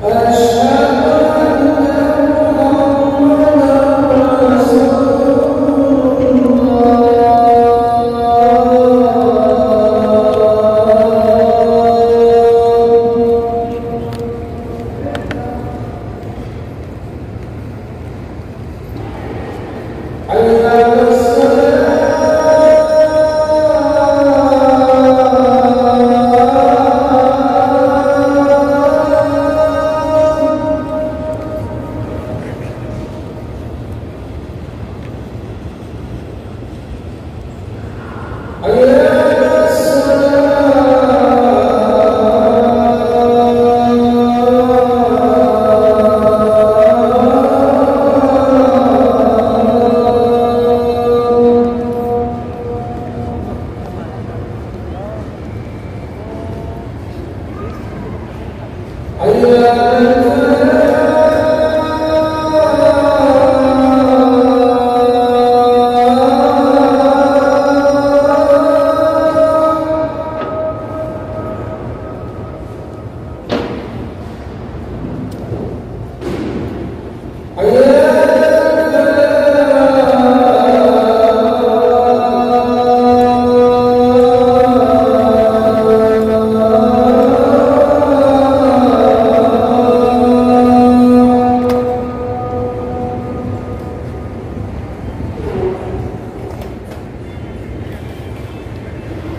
As Hallelujah. Oh.